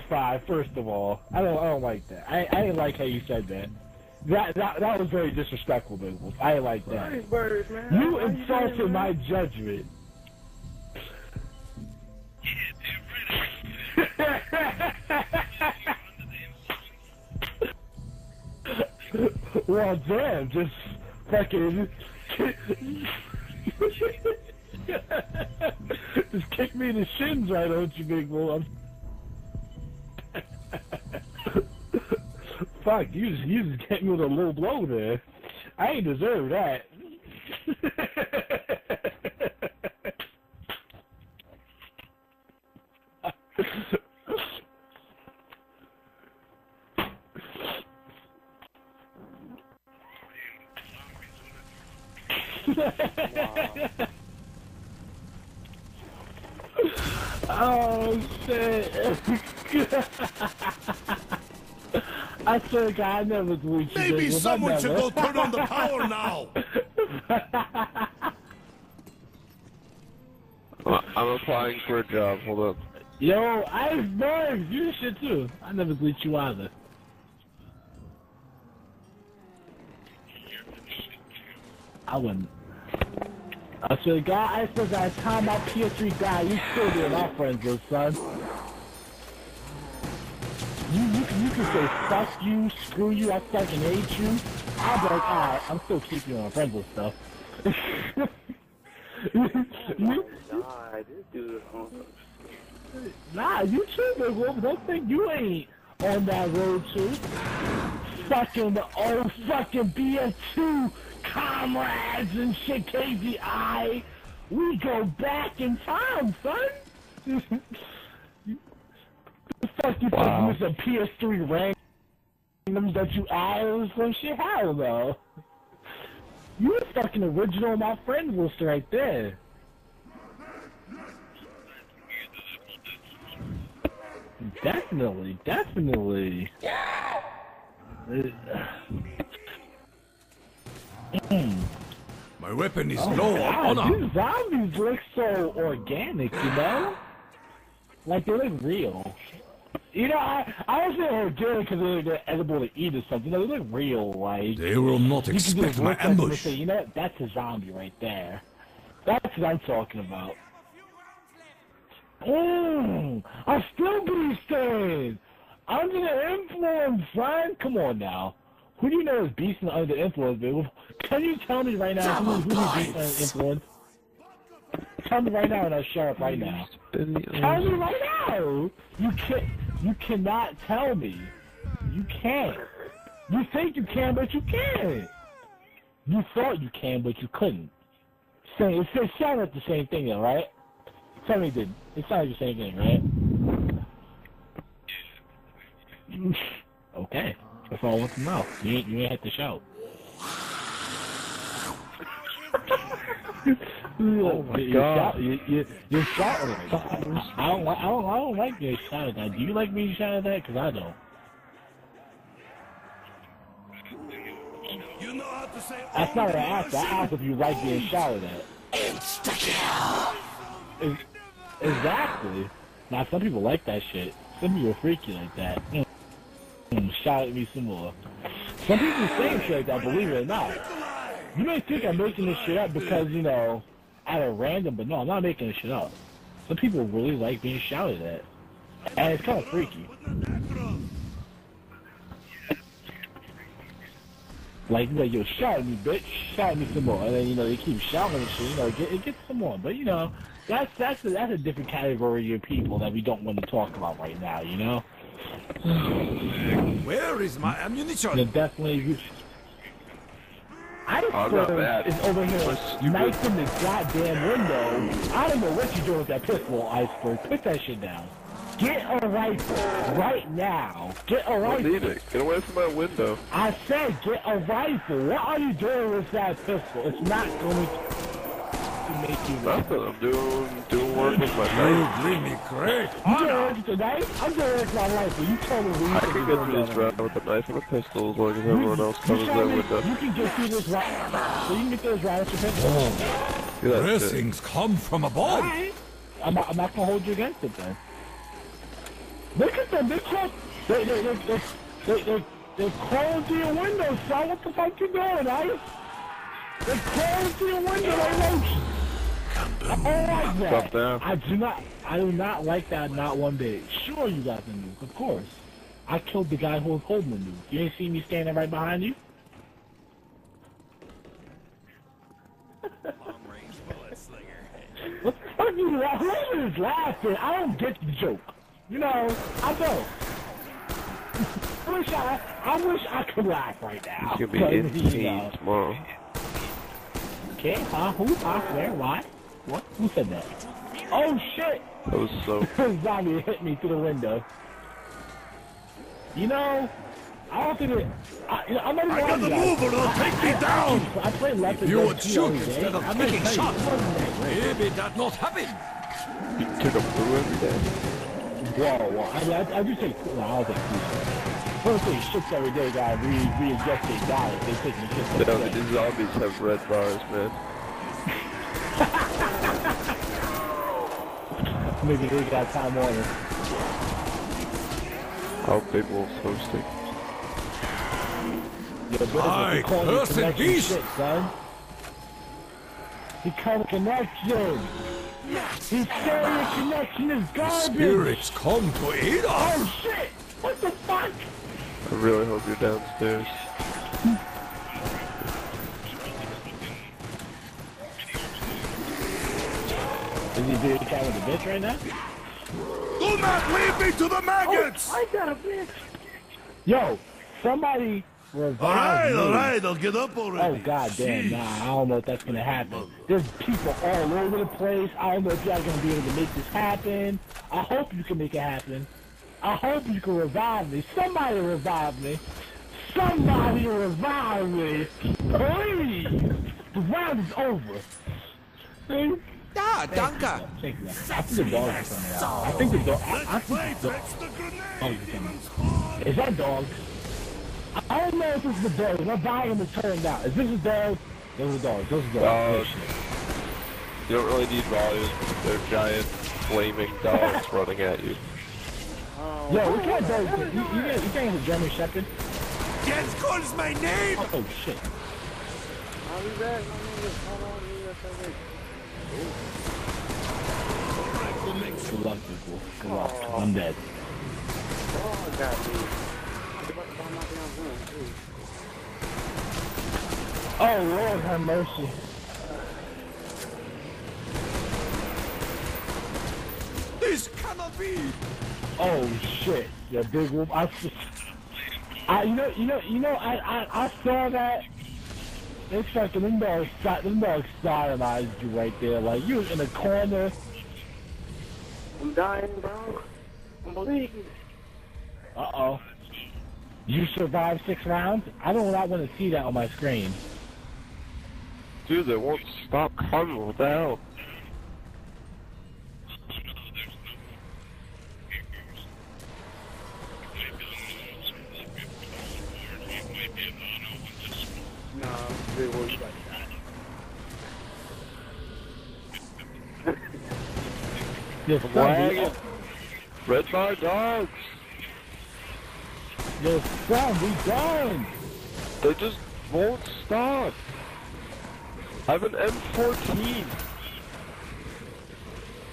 five. First of all, I don't. I don't like that. I, I didn't like how you said that. That that, that was very disrespectful, Biggles. I didn't like that. Nice birds, man. You How insulted doing, my judgment. well, damn, just fucking. just kick me in the shins, right, don't you, big boy? Fuck, you just, you just hit me with a little blow there. I ain't deserve that. oh shit! I swear to God, I never tweet you. Maybe Biggles. I someone should go turn on the power now. Uh, I'm applying for a job. Hold up. Yo, Iceberg, you shit too. I never tweet you either. I wouldn't. I swear to God, Iceberg, I time my PS3 guy, you still being my friends with, son. You, you, can- you can say fuck you, screw you, I fucking hate you. I'll be like, alright, I'm still keeping you on friends with stuff. Nah, you too, big wolf. Don't think you ain't on that road too. Fucking old fucking PS2 comrades and shit, KGI. We go back in time, son. the fuck you Wow. think you some PS3 randoms that you added or some shit? Hell no. You the fucking original my friend list right there. Definitely, definitely. Uh, Mm. My weapon is Oh, low on God, honor. these zombies look so organic, you know? Like they look real. You know, I I was saying organic because they're edible to eat or something. No, they look real, like. They will not You expect my look at them and ambush. say, you know, that's a zombie right there. That's what I'm talking about. Mmm, I still be staying. Under the influence, son. Come on now. Who do you know is beasting under the influence, baby? Can you tell me right now who, who is beasting under the influence? Tell me right now and I'll shut up right now. Tell me right now. You can't. You cannot tell me. You can't. You think you can, but you can't. You thought you can, but you couldn't. Same. It it sounded like the same thing, though, right? Tell me, it did. It sounded like the same thing, right? okay. That's all I want to know. You ain't, you ain't have to shout. oh my you God. Shout, you, you, you're shouting. I, I don't, I don't, I don't like being shouted at. Do you like being shouted at? Because I don't. You know how to say That's not what I asked. I asked if you like being shouted at. Ex- Exactly. Now, some people like that shit. Some people are freaky like that. Mm. Shout at me some more. Some people saying shit like that, believe it or not. You may think I'm making this shit up because, you know, out of random, but no, I'm not making this shit up. Some people really like being shouted at. And it's kind of freaky. Like, know, yo, shout at me, bitch. Shout at me some more. And then, you know, they keep shouting and shit, you know, get, it gets some more. But, you know, that's, that's, a, that's a different category of people that we don't want to talk about right now, you know? Where is my And ammunition? definitely, I just Oh, not swear bad. is over here stupid. knifing the goddamn window. I don't know what you're doing with that pistol, Iceberg. Put that shit down. Get a rifle right now. Get a rifle. I need it. Get away from my window. I said get a rifle. What are you doing with that pistol? It's not going to make you run. Nothing. I'm doing doing work with my You knife. bring me great You doing honor. work with the knife? I'm doing work with my rifle. You tell me when you I can get were through this doing round with a knife and a pistol as long as everyone else You covers tell their me window. You can get through this right. So you can get through this right with your pistol. Look at that shit. Blessings come from above. Alright. I'm not, I'm not gonna hold you against it then. Look at them. They close. They they they they they they they're crawling to your window, son. What the fuck you doing, Ice? They're crawling to your window like roaches. I don't like that. I do not. I do not like that. Not one bit. Sure, you got the nuke, of course. I killed the guy who was holding the nuke. You ain't see me standing right behind you. What the fuck you laughing? Whoever's laughing, I don't get the joke. You know, I don't. I wish I, I wish I could laugh right now. Gonna be but, in you know. tomorrow. Okay, huh? Who? Huh? Where? Why? What? Who said that? Oh shit! That was so. Zombie hit me through the window. You know, I don't think it. I, you know, I'm not even I got the move or they'll take me down. I play left If you would shoot eh? instead of I'm gonna picking tell you, shots. it wasn't that great. Maybe that not happen. You took a blue every day. Whoa, whoa. I, mean, I, I do take, no, I don't take food. First take shits every day, guys. Re, readjust their diet. They taking shits Yeah, every day. these zombies have red bars, man. Maybe they got time Warner. How Big Wolf's hosting. Yo, Bill, he calling you cursed connection beast. Shit, son. He called connection. He said your connection is garbage. Spirits come to aid us. Oh shit! What the fuck? I really hope you're downstairs. he doing kind with the bitch right now? Do not leave me to the maggots. Oh, I got a bitch. Yo, somebody All revive right, me. all right, I'll get up already. Oh god damn, Jeez. nah, I don't know if that's gonna happen. There's people all over the place. I don't know if y'all gonna be able to make this happen. I hope you can make it happen. I hope you can revive me. Somebody revive me. Somebody revive me. Please. The round is over. See? Ah, danke. Thank you. I think the dogs are coming out. I think the dog. I, I think the fetch the grenade. Oh, you can. Is that dog? I- I don't know if this is the dog. My volume is turned down. Is this a dog? Those are dogs. Those are dogs. Dog. Good shit. You don't really need volume. They're giant, flaming dogs running at you. Yo, we can't go. You, you, you, can't- you can't have a German Shepherd. Jens calls my name. Oh shit. I'll be back. My nigga. Hold on. Oh, Second. Good luck, people. Good luck. I'm dead. Oh, too. Oh Lord, have mercy. This cannot be. Oh shit. The big whoop. I, I, you know, you know, you know. I, I, I saw that. It's like them dogs, them dogs sodomized you right there. Like you was in a corner. I'm dying, bro. I'm bleeding. Uh oh. You survived six rounds? I do not want to see that on my screen. Dude, they won't stop coming. What the hell? Nah, big boy, you got Yo, I'm son, lagging. we, Red bar dogs. yo, son, we done. They just won't stop. I have an M14.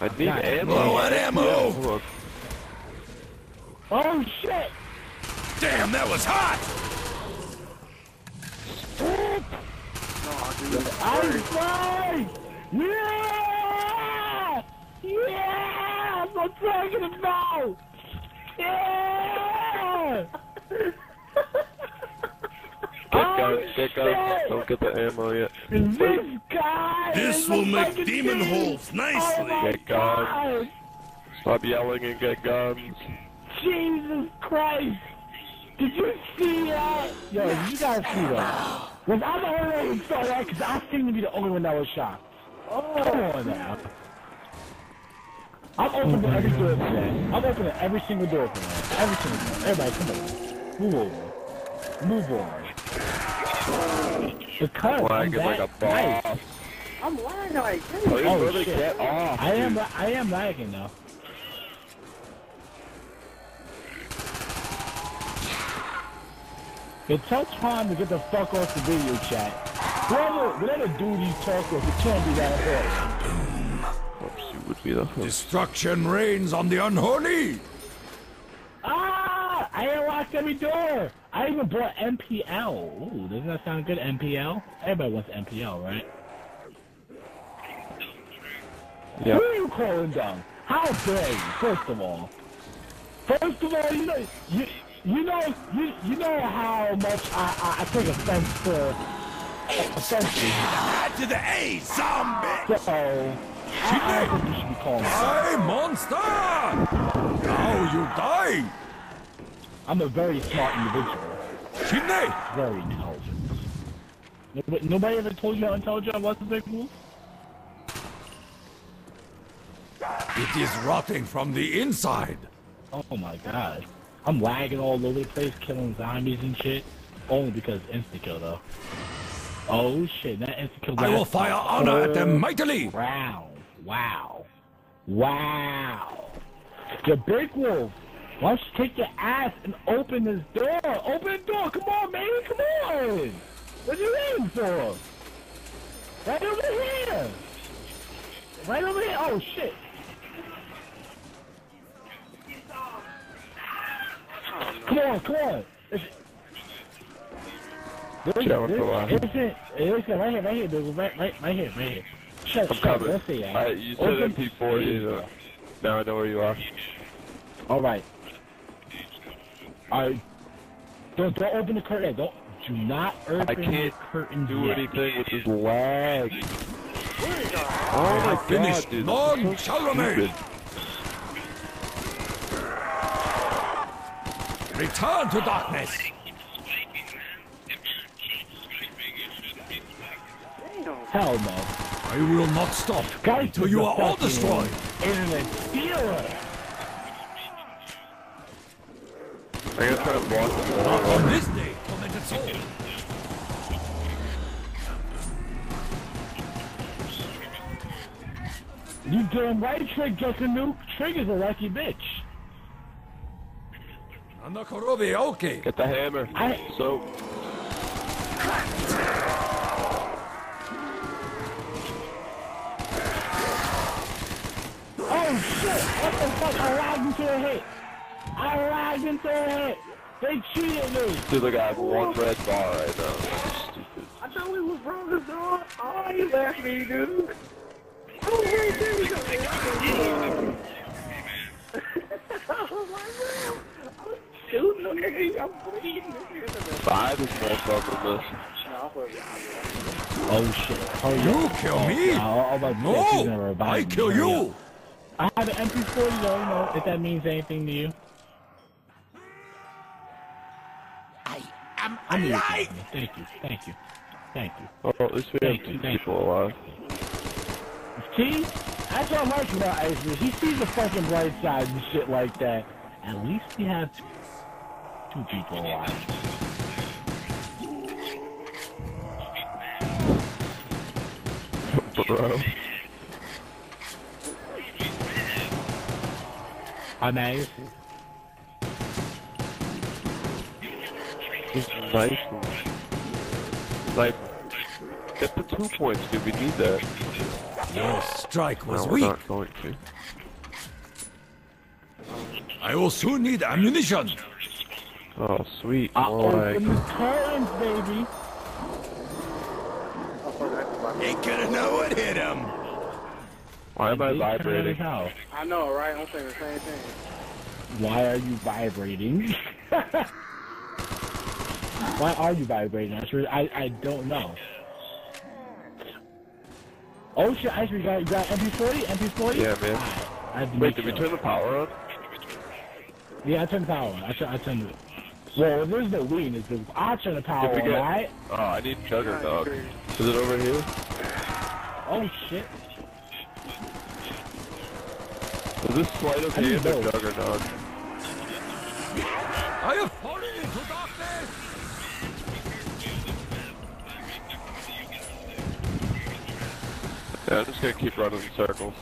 I need Got it. ammo. Low on ammo. Yeah, hold on. Oh shit. Damn, that was hot. I'm fine. Yeah. Yeah. I'm taking it now. Yeah. Get Oh, guns, get guns. shit. Don't get the ammo yet. This guy. This is will make fucking demon beast. holes Oh nicely. my Get guns. God. Stop yelling and get guns. Jesus Christ! Did you see that? Yo, you gotta see that. Was I the only one who saw that? Because I seem to be the only one that was shocked. Oh, come on now. I'm open to every door for that. I'm open to every single door for that. Every single door. Everybody, come on. Move over. Move on. Because well, I'm that like nice. Off. I'm lying like this. Oh, oh shit. Get off, I am. I am lagging now. It takes time to get the fuck off the video chat. Whatever, whatever dude you talk with, it can't be that hard. Oops, you would be the host. Destruction reigns on the unholy! Ah! I unlocked every door! I even bought MPL. Ooh, doesn't that sound good, MPL? Everybody wants MPL, right? Yeah. Who are you calling dumb? How dare you, first of all? First of all, you know, you, you know, you, you know how much I, I, I take offense to offense to to the A, zombie! So, I, I you should be calling die, me. monster! Now you die! I'm a very smart individual. Shinne! Very intelligent. Nobody, nobody ever told you how intelligent I was, Big Wolf? It is rotting from the inside! Oh my god. I'm lagging all over the place, killing zombies and shit. Only because insta-kill, though. Oh shit, that insta-kill I will fire honor at them mightily! Round. Wow. Wow. The big wolf. Why don't you take your ass and open this door? Open the door. Come on, man. Come on. What are you waiting for? Right over here. Right over here. Oh, shit. Come on, come on. It's, listen, Yeah, what's the line? listen, listen, right here, right here, dude. Right, right, right here, right here. Shut, I'm shut, coming. let's I, you said Open- MP40. Uh, now I know where you are. All right. All right. Don't don't open the curtain. Don't do not open I can't the curtain do yet. anything with this lag. Oh my have finished. god, dude. None this shall remain. Return to darkness! Hell no. I will not stop Guys, until you are all destroyed! Internet stealer. I gotta try to block the Not wall. on this day, tormented soul! You damn right, Trig, Justin Nuke. Trig is a lucky bitch. Anakorobi, okay! Get the hammer. I- So, Oh shit! What the fuck? I lagged into a hit. I lagged into a hit. They cheated me. dude, look, I have one red bar right now. That's stupid. I thought we was wrong as dog. Oh, you left me, dude. Oh, hey, there you go. Oh, my God. I'm shooting on. I'm bleeding. Five is more fun than this. No, I'll put it behind you. Oh shit. Hurry You up. kill me! I'll, I'll let you guys never No! I kill Hurry you! Up. I have an MP40 though, you know, if that means anything to you. I am I need it. alive! Thank you, thank you, thank you. Oh, at least we Thank have you, two thank people alive. See? That's what I like about Iceman. He sees the fucking bright side and shit like that. At least we have two, two people alive. Bro. I'm nice. Just nice. Like, get the two points, dude. We need that. Your strike was no, weak. not going to. I will soon need ammunition. Oh, sweet. I More like, open the curtains, baby. I'll put it behind you. Ain't gonna know what hit him. Why am I vibrating? how? I know, right? I'm saying the same thing. Why are you vibrating? Why are you vibrating? I, sure, I, I don't know. Oh shit, Ice, you got, you got MP40? MP40? Yeah, man. Alright, I Wait, make did we turn the power on? Yeah, I turned the power on. I, turn, I turned it. Well, there's no lean. It's just, I turn the power on, get- right? Oh, I need Juggernog. Is it over here? Oh shit. Is this slight okay need if it's both. Juggernog? I have fallen into darkness. Yeah, I'm just gonna keep running in circles.